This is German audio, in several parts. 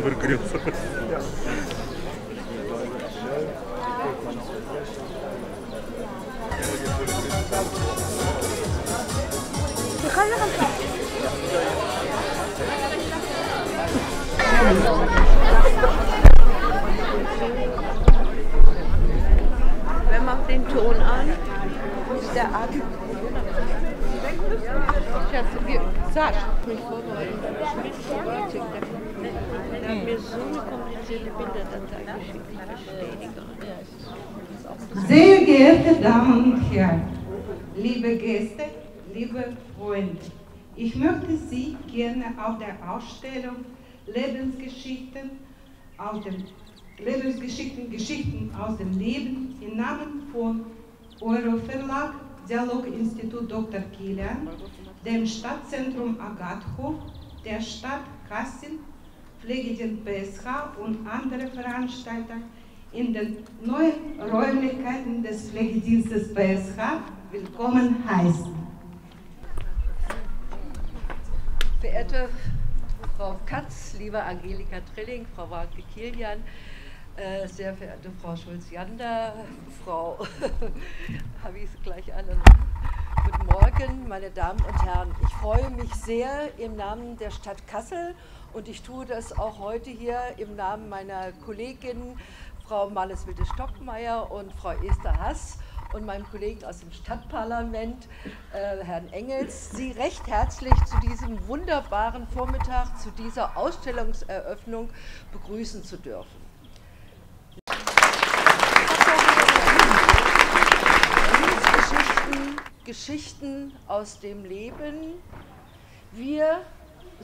übergrüßen. Ja. Wer macht den Ton an? Ist der Arzt? Ich habe mich vorbereitet. Hat mir so eine komplizierte Bilderdatei geschickt, ich verstehe die gar nicht. Sehr geehrte Damen und Herren, liebe Gäste, liebe Freunde, ich möchte Sie gerne auf der Ausstellung Lebensgeschichten aus dem Lebensgeschichten, Geschichten aus dem Leben im Namen von Euro Verlag, Dialoginstitut Dr. Kilian, dem Stadtzentrum Agathof, der Stadt Kassel, Pflegedienst PSH und andere Veranstalter in den neuen Räumlichkeiten des Pflegedienstes PSH willkommen heißen. Verehrte Frau Katz, liebe Angelika Trilling, Frau Wagner-Kilian, äh, sehr verehrte Frau Schulz-Jander, Frau, habe ich es gleich alle. Guten Morgen, meine Damen und Herren. Ich freue mich sehr im Namen der Stadt Kassel und ich tue das auch heute hier im Namen meiner Kollegin Frau Maleswilde Stockmeier und Frau Esther Hass und meinem Kollegen aus dem Stadtparlament, äh, Herrn Engels, Sie recht herzlich zu diesem wunderbaren Vormittag, zu dieser Ausstellungseröffnung begrüßen zu dürfen. Geschichten, Geschichten aus dem Leben. Wir,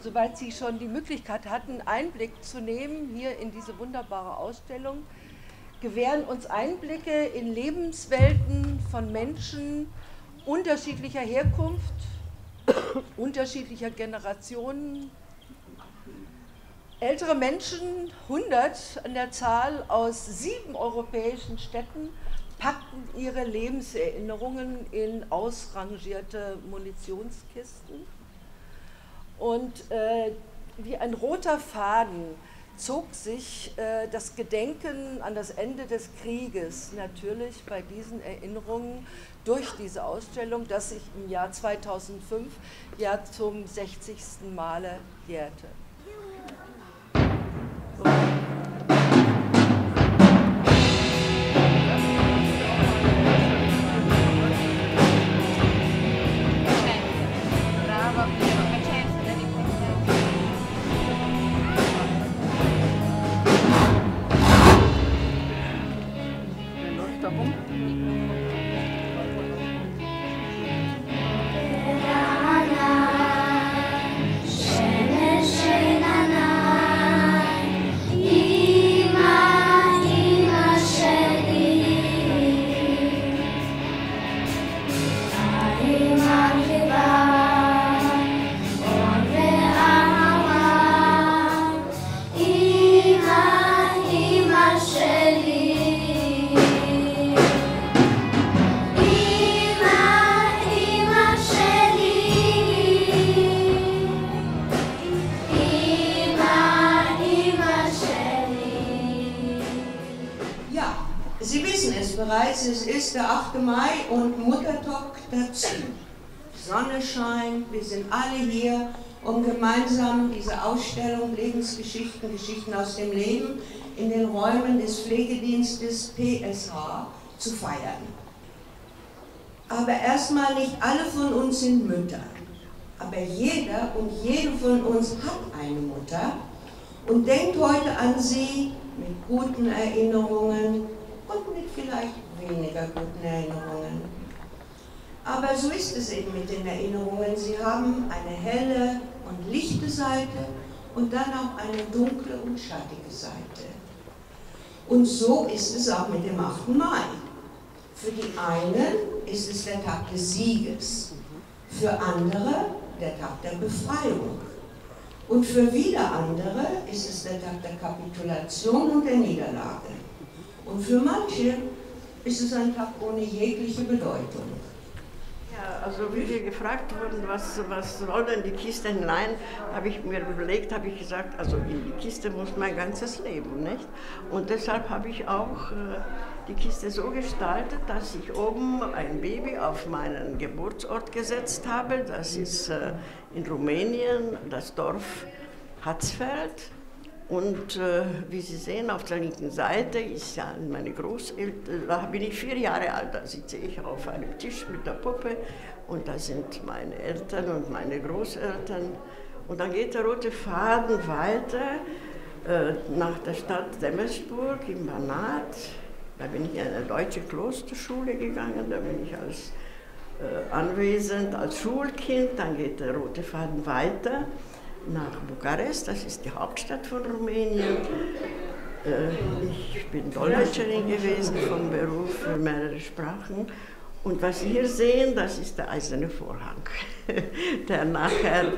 soweit Sie schon die Möglichkeit hatten, Einblick zu nehmen hier in diese wunderbare Ausstellung, gewähren uns Einblicke in Lebenswelten von Menschen unterschiedlicher Herkunft, unterschiedlicher Generationen. Ältere Menschen, 100 an der Zahl aus sieben europäischen Städten, packten ihre Lebenserinnerungen in ausrangierte Munitionskisten. Und äh, wie ein roter Faden zog sich äh, das Gedenken an das Ende des Krieges natürlich bei diesen Erinnerungen durch diese Ausstellung, das sich im Jahr 2005 ja zum 60. Male jährte. Bereits, es ist der 8. Mai und Muttertag dazu. Sonne scheint, wir sind alle hier, um gemeinsam diese Ausstellung Lebensgeschichten, Geschichten aus dem Leben in den Räumen des Pflegedienstes PSH zu feiern. Aber erstmal nicht alle von uns sind Mütter. Aber jeder und jede von uns hat eine Mutter und denkt heute an sie mit guten Erinnerungen und mit vielleicht weniger guten Erinnerungen. Aber so ist es eben mit den Erinnerungen. Sie haben eine helle und lichte Seite und dann auch eine dunkle und schattige Seite. Und so ist es auch mit dem 8. Mai. Für die einen ist es der Tag des Sieges, für andere der Tag der Befreiung. Und für wieder andere ist es der Tag der Kapitulation und der Niederlage. Und für manche ist es ein Tag ohne jegliche Bedeutung. Ja, also wie wir gefragt wurden, was, was soll denn die Kiste hinein, habe ich mir überlegt, habe ich gesagt, also in die Kiste muss mein ganzes Leben, nicht? Und deshalb habe ich auch äh, die Kiste so gestaltet, dass ich oben ein Baby auf meinen Geburtsort gesetzt habe. Das ist äh, in Rumänien das Dorf Hatzfeld. Und äh, wie Sie sehen, auf der linken Seite ist ja meine Großeltern, da bin ich vier Jahre alt, da sitze ich auf einem Tisch mit der Puppe und da sind meine Eltern und meine Großeltern. Und dann geht der rote Faden weiter äh, nach der Stadt Demmersburg im Banat. Da bin ich in eine deutsche Klosterschule gegangen, da bin ich als äh, anwesend, als Schulkind. Dann geht der rote Faden weiter nach Bukarest, das ist die Hauptstadt von Rumänien. Äh, ich bin Dolmetscherin gewesen vom Beruf für mehrere Sprachen. Und was Sie hier sehen, das ist der eiserne Vorhang, der nachher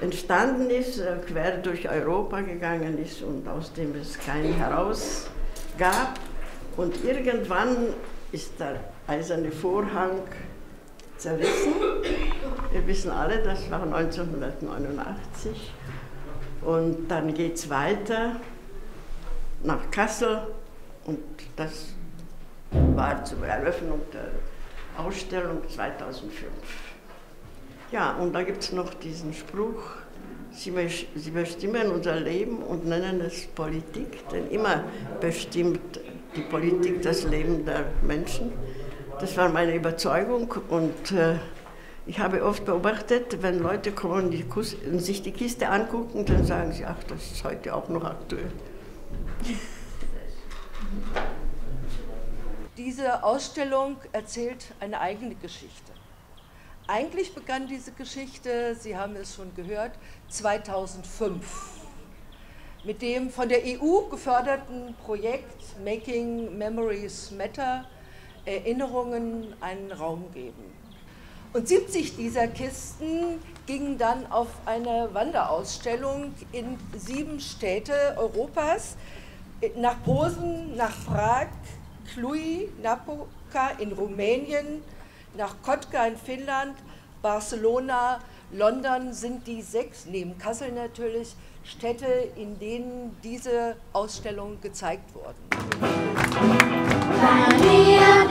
entstanden ist, äh, quer durch Europa gegangen ist und aus dem es keinen heraus gab. Und irgendwann ist der eiserne Vorhang zerrissen. Wir wissen alle, das war 1989. Und dann geht es weiter nach Kassel und das war zur Eröffnung der Ausstellung 2005. Ja, und da gibt es noch diesen Spruch, Sie, bestimmen unser Leben und nennen es Politik, denn immer bestimmt die Politik das Leben der Menschen. Das war meine Überzeugung und äh, ich habe oft beobachtet, wenn Leute kommen und, sich die Kiste angucken, dann sagen sie, ach, das ist heute auch noch aktuell. Diese Ausstellung erzählt eine eigene Geschichte. Eigentlich begann diese Geschichte, Sie haben es schon gehört, 2005 mit dem von der EU geförderten Projekt Making Memories Matter Erinnerungen einen Raum geben. Und 70 dieser Kisten gingen dann auf eine Wanderausstellung in sieben Städte Europas, nach Posen, nach Prag, Cluj, Napoca in Rumänien, nach Kotka in Finnland, Barcelona, London sind die sechs, neben Kassel natürlich, Städte, in denen diese Ausstellung gezeigt wurden. Bei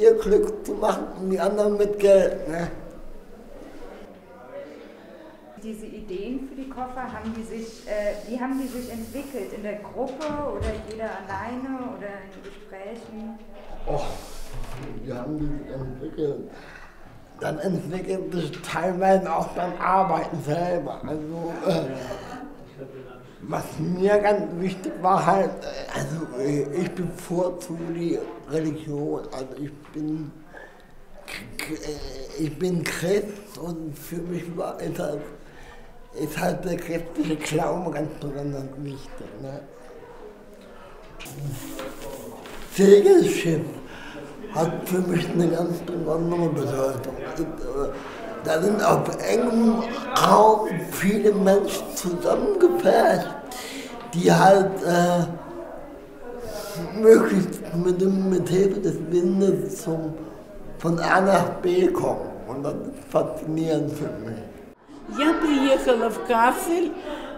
ihr Glück zu machen und die anderen mit Geld. Ne? Diese Ideen für die Koffer, haben die sich, äh, wie haben die sich entwickelt? In der Gruppe oder jeder alleine oder in Gesprächen? Och, wie haben die sich entwickelt? Dann entwickelt sich teilweise auch beim Arbeiten selber. Also, äh, was mir ganz wichtig war halt, also ich bevorzuge die Religion. Also ich bin, ich bin Christ und für mich war, ist, halt, ist halt der christliche Glauben ganz besonders wichtig. Ne? Segelschiff hat für mich eine ganz besondere Bedeutung. Äh, da sind auf engem Raum viele Menschen zusammengefasst, die halt äh, möglichst mit, dem, mit Hilfe des Windes zum, von A nach B kommen. Und das ist faszinierend für mich. Я приехала в Кассель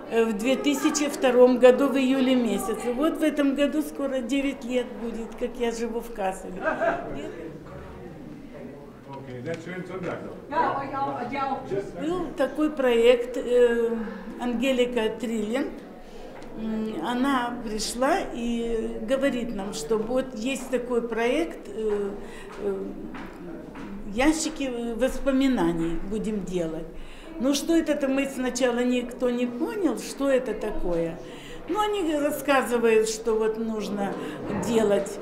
в 2002 году в июле месяце. Вот в этом году скоро 9 лет будет, как я живу в Касселе. Был такой проект э, Ангелика Триллин. Она пришла и говорит нам, что вот есть такой проект, э, э, ящики воспоминаний будем делать. Ну что это-то мы сначала никто не понял, что это такое. Ну они рассказывают, что вот нужно делать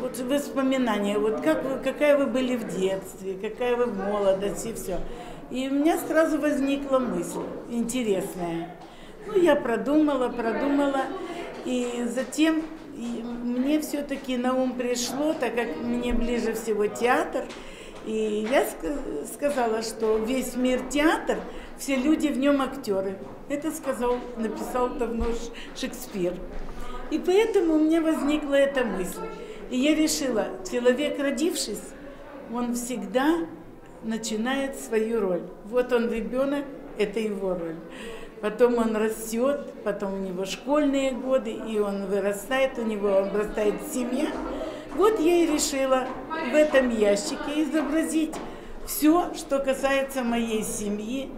вот воспоминания, вот как вы, какая вы были в детстве, какая вы в молодости, все. И у меня сразу возникла мысль интересная. Ну, я продумала, продумала, и затем мне все-таки на ум пришло, так как мне ближе всего театр, и я сказала, что весь мир театр, все люди в нем актеры. Это сказал, написал давно Шекспир. И поэтому у меня возникла эта мысль. И я решила, человек, родившись, он всегда начинает свою роль. Вот он ребенок, это его роль. Потом он растет, потом у него школьные годы, и он вырастает, у него обрастает семья. Вот я и решила в этом ящике изобразить все, что касается моей семьи,